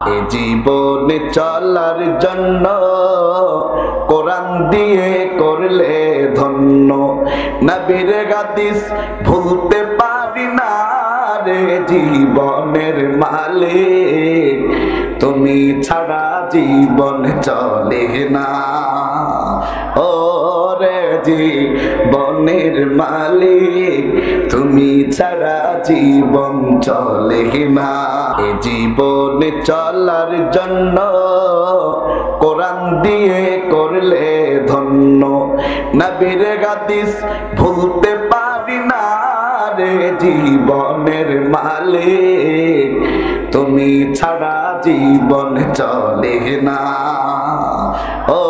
এ জীবনে চলার জন্য কোরআন দিয়ে করলে ধন্য। নবীর গাদিস ভুলতে রে জীবনের মালে তুমি ছাড়া জীবন চলে না। ও রে জীবনের মালে তুমি ছাড়া জীবন চলে না। এ জীবনে চলার জন্য কোরআন দিয়ে করলে ধন্য। নবীর গাদিস ভুলতে জীবনের মালিক। তুমি ছাড়া জীবন চলে না। ও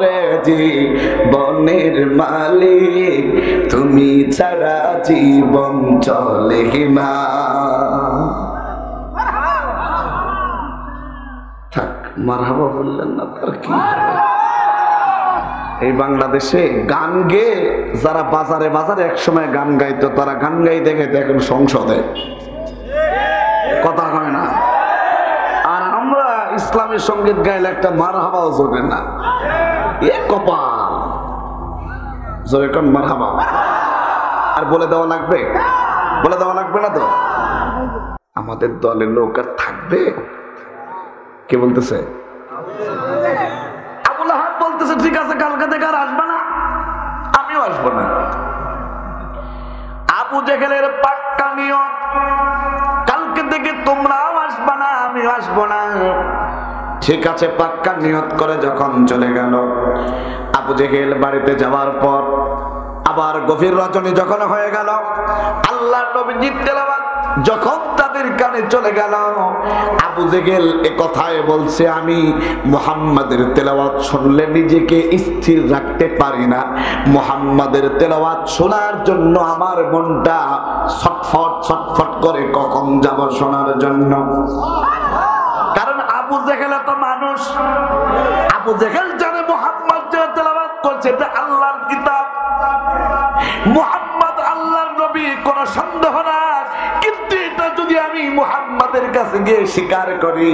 রে জীবনের মালিক, তুমি ছাড়া জীবন চলে না। থাক, মারহাবা বললেন না তার কি? এই বাংলাদেশে গান গেয়ে যারা বাজারে বাজারে একসময় গান গাইতো, তারা গান গাইতে গাইতে এখন সংসদে। কথা হয় না। আর আমরা ইসলামী সংগীত গাইলে একটা মার হাবাও জোরে না। এ কপাল। জোরে কোন মার হাবা আর বলে দেওয়া লাগবে? বলে দেওয়া লাগবে না তো? আমাদের দলের লোক আর থাকবে? কে বলতেছে? ঠিক আছে, কালকে থেকে আর আসবে না। আমিও আসব না। আবু জেহেলের পাক্কা নিয়ম কালকে থেকে তোমরাও আসবা না, আমিও আসব না। ঠিক আছে, পাক্কা নিয়ত করে যখন চলে গেল, আবু জেহেল বাড়িতে যাওয়ার পর আবার গভীর রজনী যখন হয়ে গেল, আল্লাহ নবীজির তেলাওয়াত যখন তাদের কানে চলে গেল আবু জেগেল এ কথায় বলছে, আমি মুহাম্মাদের তেলাওয়াত শুনলে নিজেকে স্থির রাখতে পারি না। মুহাম্মাদের তেলাওয়াত শোনার জন্য আমার মনটা ছটফট ছটফট করে কখন যাব শোনার জন্য? কারণ আবু জেহেল তো মানুষ। আবু জেহেল জানে মুহাম্মদ যে তেলাওয়াত করছে, এটা আল্লাহর কিতাব। মুহাম্মদ আল্লাহর নবী, কোন সন্দেহ না কিন্তু এটা যদি আমি মুহাম্মাদের কাছে গিয়ে স্বীকার করি,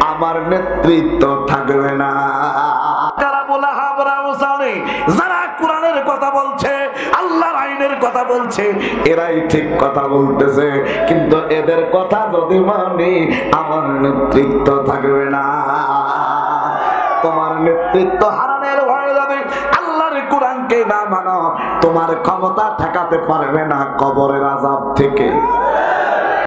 আমার নেতৃত্ব থাকবে না। এদের কথা যদি আমার নেতৃত্ব থাকবে না। তোমার নেতৃত্ব হারানোর ভয় যাবে। আল্লাহর কোরআনকে না মানো, তোমার ক্ষমতা ঠেকাতে পারবে না কবরের আজাব থেকে।